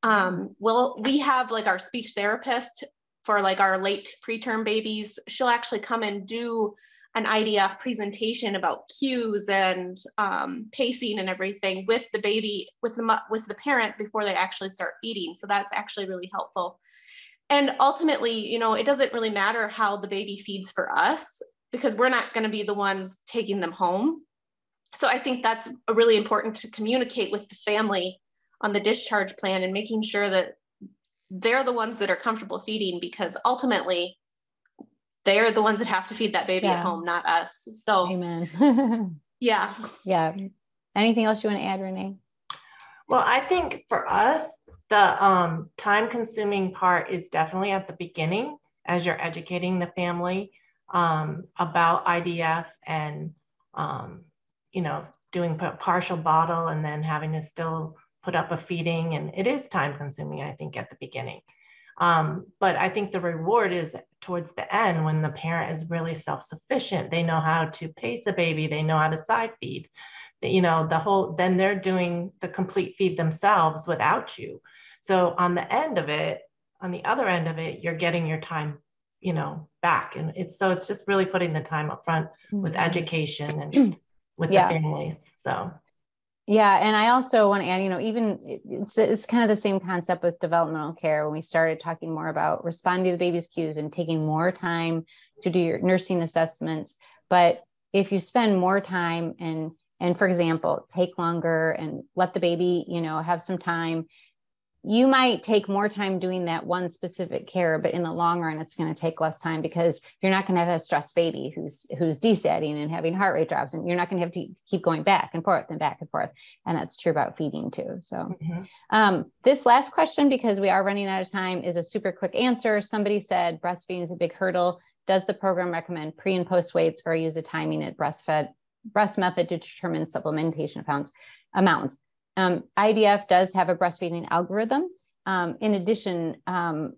Um, well, we have like our speech therapist for like our late preterm babies. She'll actually come and do an IDF presentation about cues and um, pacing and everything with the baby, with the with the parent before they actually start feeding. So that's actually really helpful. And ultimately, you know, it doesn't really matter how the baby feeds for us because we're not going to be the ones taking them home. So I think that's really important to communicate with the family on the discharge plan and making sure that they're the ones that are comfortable feeding because ultimately they're the ones that have to feed that baby yeah. at home, not us. So, amen. yeah. Yeah. Anything else you want to add, Renee? Well, I think for us, the um, time consuming part is definitely at the beginning as you're educating the family um, about IDF and, um, you know, doing partial bottle and then having to still put up a feeding. And it is time consuming, I think, at the beginning. Um, but I think the reward is towards the end when the parent is really self-sufficient. They know how to pace a baby, they know how to side feed. You know, the whole then they're doing the complete feed themselves without you. So on the end of it, on the other end of it, you're getting your time, you know, back. And it's so it's just really putting the time up front with Mhm. education and with Yeah. the families. So Yeah, and I also want to add, you know, even it's it's kind of the same concept with developmental care when we started talking more about responding to the baby's cues and taking more time to do your nursing assessments. But if you spend more time and and for example, take longer and let the baby, you know, have some time, you might take more time doing that one specific care, but in the long run, it's going to take less time because you're not going to have a stressed baby who's who's desatting and having heart rate drops, and you're not going to have to keep going back and forth and back and forth. And that's true about feeding too. So, mhm. um, this last question, because we are running out of time, is a super quick answer. Somebody said breastfeeding is a big hurdle. Does the program recommend pre and post weights or use a timing at breastfed breast method to determine supplementation amounts? amounts? Um, IDF does have a breastfeeding algorithm. Um, in addition, um,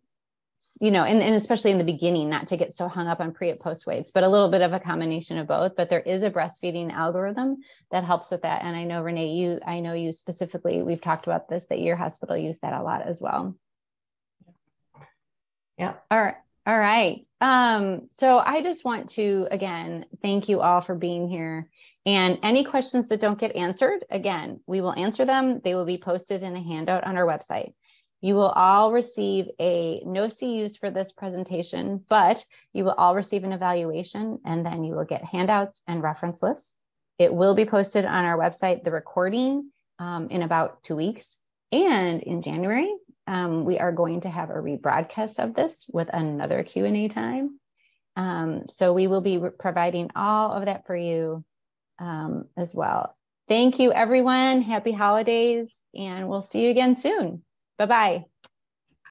you know, and, and especially in the beginning, not to get so hung up on pre and post weights, but a little bit of a combination of both. But there is a breastfeeding algorithm that helps with that. And I know Renee, you, I know you specifically, we've talked about this, that your hospital used that a lot as well. Yeah. All right. All right. Um, so I just want to again thank you all for being here. And any questions that don't get answered, again, we will answer them. They will be posted in a handout on our website. You will all receive a no CUs for this presentation, but you will all receive an evaluation and then you will get handouts and reference lists. It will be posted on our website, the recording um, in about two weeks. And in January, um, we are going to have a rebroadcast of this with another Q&A time. Um, so we will be providing all of that for you um, as well. Thank you, everyone. Happy holidays, and we'll see you again soon. Bye-bye.